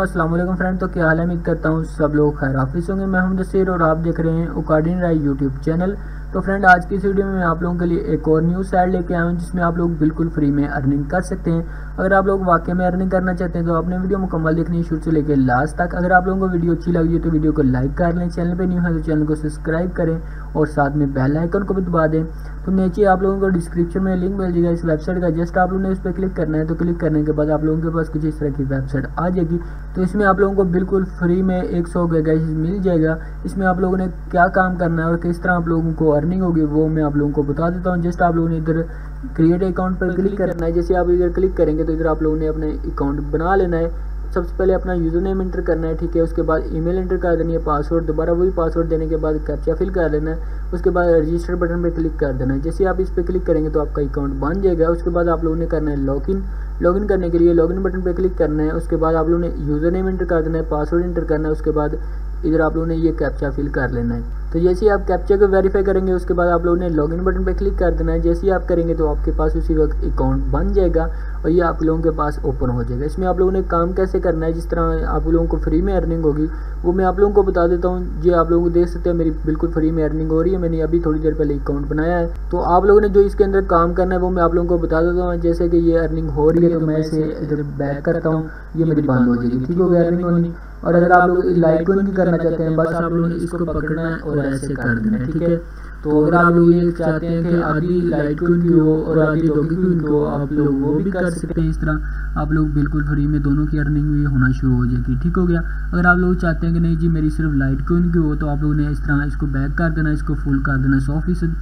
अस्सलाम वालेकुम फ्रेंड तो क्या हाल है? उम्मीद करता हूँ सब लोग खैर हाफिज़ होंगे। मैं हम जसीर और आप देख रहे हैं उकाडिन राय यूट्यूब चैनल। तो फ्रेंड आज की इस वीडियो में मैं आप लोगों के लिए एक और न्यू साइड लेके आया हूँ, जिसमें आप लोग बिल्कुल फ्री में अर्निंग कर सकते हैं। अगर आप लोग वाकई में अर्निंग करना चाहते हैं तो आपने वीडियो मुकम्मल देखनी है शुरू से लेकर लास्ट तक। अगर आप लोगों को वीडियो अच्छी लगी तो वीडियो को लाइक कर लें। चैनल पर न्यू है तो चैनल को सब्सक्राइब करें और साथ में बेल आइकन को भी दबा दें। तो नीचे आप लोगों को डिस्क्रिप्शन में लिंक मिल जाएगा इस वेबसाइट का। जस्ट आप लोगों ने उस पर क्लिक करना है तो क्लिक करने के बाद आप लोगों के पास कुछ इस तरह की वेबसाइट आ जाएगी। तो इसमें आप लोगों को बिल्कुल फ्री में एक सौ मिल जाएगा। इसमें आप लोगों ने क्या काम करना है और किस तरह आप लोगों को अर्निंग होगी वो मैं आप लोगों को बता देता हूँ। जस्ट आप लोगों ने इधर क्रिएट अकाउंट पर क्लिक करना है। जैसे आप इधर क्लिक करेंगे तो इधर आप लोगों ने अपने अकाउंट बना लेना है। सबसे पहले अपना यूज़र नेम इंटर करना है, ठीक है? उसके बाद ईमेल इंटर कर देनी है पासवर्ड दोबारा वही पासवर्ड देने के बाद कैप्चा फिल कर लेना है, उसके बाद रजिस्टर बटन पर क्लिक कर देना है। जैसे आप इस पर क्लिक करेंगे तो आपका अकाउंट बन जाएगा। उसके बाद आप लोगों ने करना है लॉगिन लॉगिन करने के लिए लॉगिन बटन पर क्लिक करना है, उसके बाद आप लोगों ने यूज़र नेम इंटर कर देना है पासवर्ड इंटर करना है, उसके बाद इधर आप लोगों ने ये कैप्चा फिल कर लेना है तो जैसे ही आप कैप्चा को वेरीफाई करेंगे, उसके बाद आप लोगों ने लॉगिन बटन पर क्लिक कर देना है। जैसे ही आप करेंगे तो आपके पास उसी वक्त अकाउंट बन जाएगा और ये आप लोगों के पास ओपन हो जाएगा। इसमें आप लोगों ने काम कैसे करना है, जिस तरह आप लोगों को फ्री में अर्निंग होगी, वो मैं आप लोगों को बता देता हूँ। जो, आप लोगों को देख सकते हैं, मेरी बिल्कुल फ्री में अर्निंग हो रही है। मैंने अभी थोड़ी देर पहले अकाउंट बनाया है। तो आप लोगों ने जो इसके अंदर काम करना है, वो मैं आप लोगों को बता देता हूँ। जैसे कि ये अर्निंग हो रही है तो मैं इसे इधर बैक करता हूँ। ये मेरी बंद हो जाएगी। ठीक हो गया अर्निंग होनी। और अगर आप लोग लाइट को नहीं करना चाहते हैं, बस आप लोग इसको पकड़ना है और ऐसे कर देना है, ठीक है? तो अगर आप लोग ये चाहते हैं कि आधी लाइट को की हो और आधी डॉगी की हो, आप लोग वो भी कर सकते हैं इस तरह। आप लोग बिल्कुल फ्री में दोनों की अर्निंग भी होना शुरू हो जाएगी, ठीक हो गया? अगर आप लोग चाहते हैं कि नहीं जी, मेरी सिर्फ़ लाइट को की हो तो आप लोगों ने इस तरह इसको बैक कर देना, इसको फुल कर देना सौ फ़ीसद।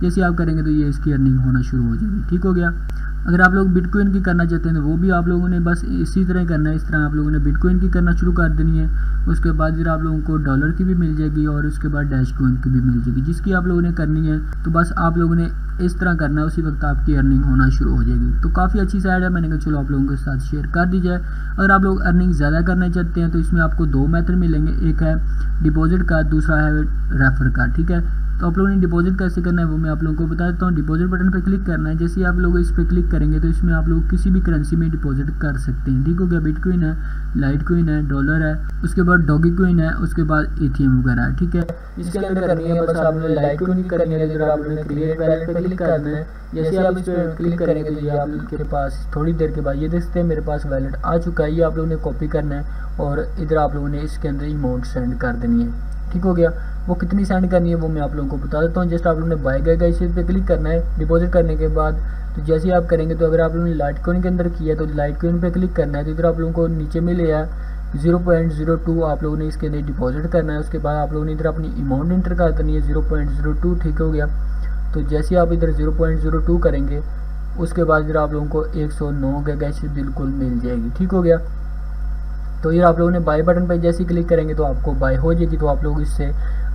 जैसे आप करेंगे तो ये इसकी अर्निंग होना शुरू हो जाएगी, ठीक हो गया? अगर आप लोग बिटकॉइन की करना चाहते हैं तो वो भी आप लोगों ने बस इसी तरह करना है। इस तरह आप लोगों ने बिटकॉइन की करना शुरू कर देनी है। उसके बाद फिर आप लोगों को डॉलर की भी मिल जाएगी और उसके बाद डैश कॉइन की भी मिल जाएगी। जिसकी आप लोगों ने करनी है तो बस आप लोगों ने इस तरह करना है। उसी वक्त आपकी अर्निंग होना शुरू हो जाएगी। तो काफ़ी अच्छी साइड है। मैंने कहा, चलो आप लोगों के साथ शेयर कर दी जाए। अगर आप लोग अर्निंग ज़्यादा करना चाहते हैं तो इसमें आपको दो मेथड मिलेंगे। एक है डिपॉजिट का, दूसरा है रेफर का, ठीक है? तो आप लोगों ने डिपॉजिट कैसे करना है वो मैं आप लोगों को बता देता हूँ। डिपॉजिट बटन पर क्लिक करना है। जैसे आप लोग इस पर क्लिक करेंगे तो इसमें आप लोग किसी भी करेंसी में डिपॉजिट कर सकते हैं। ठीक हो गया? बिटकॉइन है लाइट कोइन है डॉलर है, उसके बाद डॉगी कोइन है, उसके बाद एटीएम वगैरह है। ठीक है? इसके अंदर करनी है, बस आपने लाइट कोइन करनी है। जरा आपने क्रिएट वैलेट पे क्लिक करना है, जैसे आप इस पर क्लिक करेंगे तो ये आपके पास थोड़ी देर के बाद, ये देखते हैं मेरे पास वैलेट आ चुका है। ये आप लोगों ने कॉपी करना है और इधर आप लोगों ने इसके अंदर अमाउंट सेंड कर देनी है। ठीक हो गया? वो कितनी सेंड करनी है वो मैं आप लोगों को बता देता हूँ। जस्ट आप लोगों ने बाय गए इस पे क्लिक करना है डिपॉजिट करने के बाद तो जैसे ही आप करेंगे तो अगर आप लोगों ने लाइट कोइन के अंदर किया तो लाइट कोइन पे क्लिक करना है। तो इधर आप लोगों को नीचे मिलेगा ज़ीरो पॉइंट ज़ीरो टू आप लोगों ने इसके अंदर डिपॉजिट करना है। उसके बाद आप लोगों ने इधर अपनी अमाउंट इंटर कर देनी है ज़ीरो पॉइंट ज़ीरो टू ठीक हो गया। तो जैसे आप इधर ज़ीरो पॉइंट ज़ीरो टू करेंगे, उसके बाद इधर आप लोगों को एक सौ नौ गैस बिल्कुल मिल जाएगी, ठीक हो गया। तो ये आप लोगों ने बाय बटन पर जैसे क्लिक करेंगे तो आपको बाय हो जाएगी तो आप लोग इससे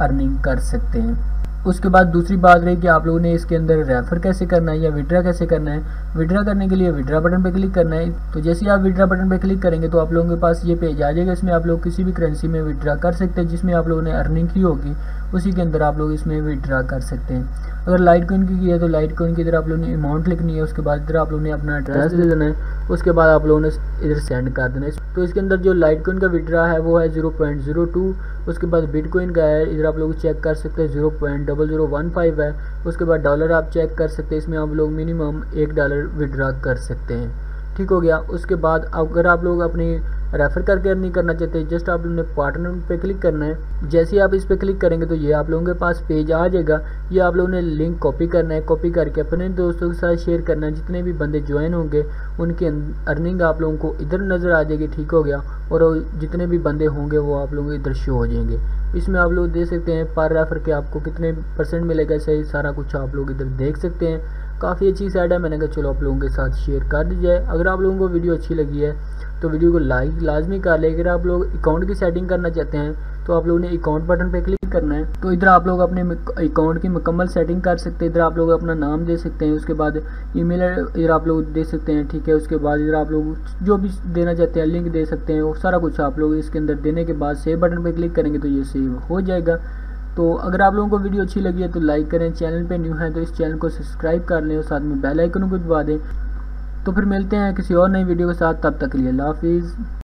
अर्निंग कर सकते हैं। उसके बाद दूसरी बात रही कि आप लोगों ने इसके अंदर रेफर कैसे करना है या विड्रा कैसे करना है। विड्रा करने के लिए विड्रा बटन पर क्लिक करना है। तो जैसे ही आप विड्रा बटन पर क्लिक करेंगे तो आप लोगों के पास ये पेज आ जाएगा, इसमें आप लोग किसी भी करेंसी में विड्रा कर सकते हैं, जिसमें आप लोगों ने अर्निंग की होगी। उसी के अंदर आप लोग इसमें विड्रा कर सकते हैं। अगर लाइट कोइन की है तो लाइट कोइन की इधर आप लोगों ने अमाउंट लिखनी है, उसके बाद इधर आप लोगों ने अपना एड्रेस दे देना है, उसके बाद आप लोगों ने इधर सेंड कर देना है। तो इसके अंदर जो लाइट कोइन का विड्रा है, वो है ज़ीरो पॉइंट ज़ीरो टू उसके बाद बिट कोइन का है, इधर आप लोग चेक कर सकते हैं zero point double zero one five है, उसके बाद डॉलर आप चेक कर सकते हैं, इसमें आप लोग मिनिमम एक डॉलर विड्रा कर सकते हैं। ठीक हो गया। उसके बाद अगर आप लोग अपनी रेफर करके अर्निंग करना चाहते हैं जस्ट आप लोगों ने पार्टनर पे क्लिक करना है। जैसे ही आप इस पर क्लिक करेंगे तो ये आप लोगों के पास पेज आ जाएगा। ये आप लोगों ने लिंक कॉपी करना है। कॉपी करके अपने दोस्तों के साथ शेयर करना है। जितने भी बंदे ज्वाइन होंगे, उनकी अर्निंग आप लोगों को इधर नज़र आ जाएगी। ठीक हो गया। और जितने भी बंदे होंगे, वो आप लोगों को इधर शो हो जाएँगे। इसमें आप लोग देख सकते हैं, पर रेफर के आपको कितने परसेंट मिलेगा, सही सारा कुछ आप लोग इधर देख सकते हैं। काफ़ी अच्छी साइड है, मैंने कहा चलो आप लोगों के साथ शेयर कर दी जाए। अगर आप लोगों को वीडियो अच्छी लगी है तो वीडियो को लाइक लाजमी कर ले। अगर आप लोग अकाउंट की सेटिंग करना चाहते हैं तो आप लोगों ने अकाउंट बटन पे क्लिक करना है। तो इधर आप लोग अपने अकाउंट की मुकम्मल सेटिंग कर सकते हैं। इधर आप लोग अपना नाम दे सकते हैं, उसके बाद ईमेल इधर आप लोग दे सकते हैं, ठीक है। उसके बाद इधर आप लोग जो भी देना चाहते हैं लिंक दे सकते हैं, वो सारा कुछ आप लोग इसके अंदर देने के बाद सेव बटन पर क्लिक करेंगे तो ये सेव हो जाएगा। तो अगर आप लोगों को वीडियो अच्छी लगी है तो लाइक करें, चैनल पे न्यू है तो इस चैनल को सब्सक्राइब कर लें और साथ में बेल आइकन को दबा दें। तो फिर मिलते हैं किसी और नई वीडियो के साथ, तब तक के लिए अल्लाह हाफिज़।